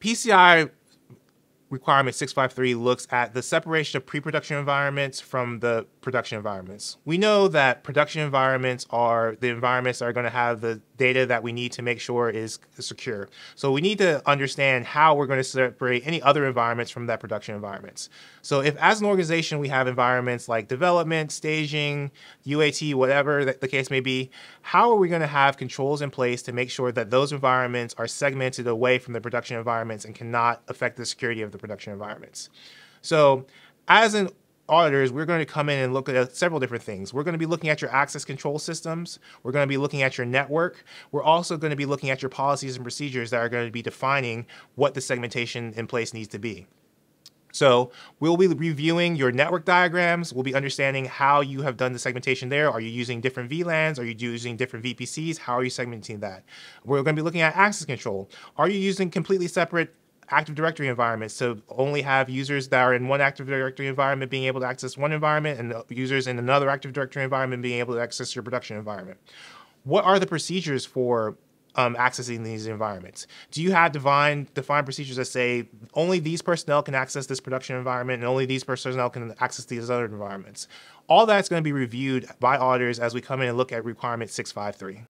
PCI requirement 653 looks at the separation of pre-production environments from the production environments. We know that production environments are the environments that are going to have the data that we need to make sure is secure. So we need to understand how we're going to separate any other environments from that production environments. So if as an organization we have environments like development, staging, UAT, whatever the case may be, how are we going to have controls in place to make sure that those environments are segmented away from the production environments and cannot affect the security of the production environments? So as an auditors, we're going to come in and look at several different things. We're going to be looking at your access control systems. We're going to be looking at your network. We're also going to be looking at your policies and procedures that are going to be defining what the segmentation in place needs to be. So we'll be reviewing your network diagrams. We'll be understanding how you have done the segmentation there. Are you using different VLANs? Are you using different VPCs? How are you segmenting that? We're going to be looking at access control. Are you using completely separate Active Directory environments to only have users that are in one Active Directory environment being able to access one environment and users in another Active Directory environment being able to access your production environment. What are the procedures for um, accessing these environments? Do you have defined defined procedures that say only these personnel can access this production environment and only these personnel can access these other environments? All that's going to be reviewed by auditors as we come in and look at requirement 653.